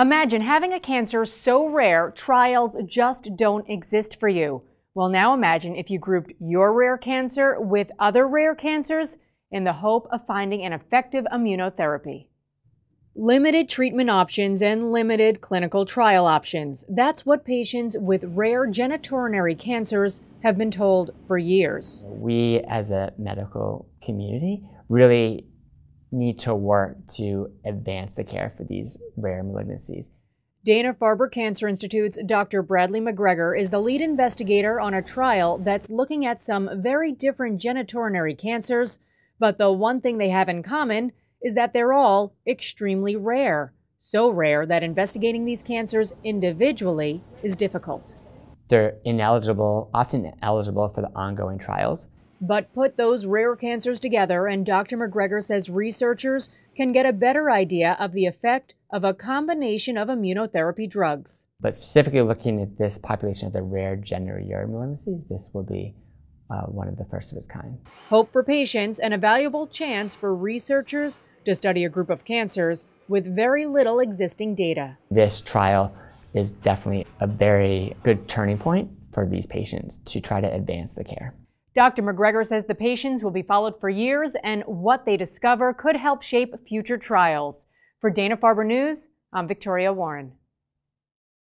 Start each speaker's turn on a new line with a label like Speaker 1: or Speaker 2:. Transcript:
Speaker 1: Imagine having a cancer so rare, trials just don't exist for you. Well, now imagine if you grouped your rare cancer with other rare cancers in the hope of finding an effective immunotherapy. Limited treatment options and limited clinical trial options. That's what patients with rare genitourinary cancers have been told for years.
Speaker 2: We, as a medical community, really need to work to advance the care for these rare malignancies.
Speaker 1: Dana Farber Cancer Institute's Dr. Bradley McGregor is the lead investigator on a trial that's looking at some very different genitourinary cancers, but the one thing they have in common is that they're all extremely rare. So rare that investigating these cancers individually is difficult.
Speaker 2: They're ineligible, often eligible for the ongoing trials.
Speaker 1: But put those rare cancers together, and Dr. McGregor says researchers can get a better idea of the effect of a combination of immunotherapy drugs.
Speaker 2: But specifically looking at this population of the rare genital malignancies, this will be uh, one of the first of its kind.
Speaker 1: Hope for patients and a valuable chance for researchers to study a group of cancers with very little existing data.
Speaker 2: This trial is definitely a very good turning point for these patients to try to advance the care.
Speaker 1: Dr. McGregor says the patients will be followed for years and what they discover could help shape future trials. For Dana Farber News, I'm Victoria Warren.